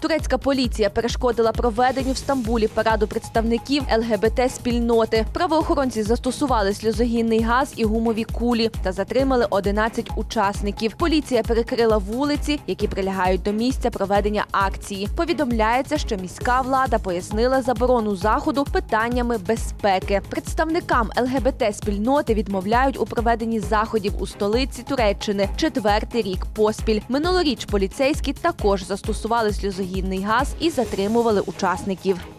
Турецька поліція перешкодила проведенню в Стамбулі параду представників ЛГБТ спільноти. Правоохоронці застосували сльозогінний газ і гумові кулі та затримали 11 учасників. Поліція перекрила вулиці, які прилягають до місця проведення акції. Повідомляється, що міська влада пояснила заборону заходу питаннями безпеки. Представникам ЛГБТ спільноти відмовляють у проведенні заходів у столиці Туреччини четвертий рік поспіль. Минулоріч поліцейські також застосували сльозогінний газ і затримували учасників.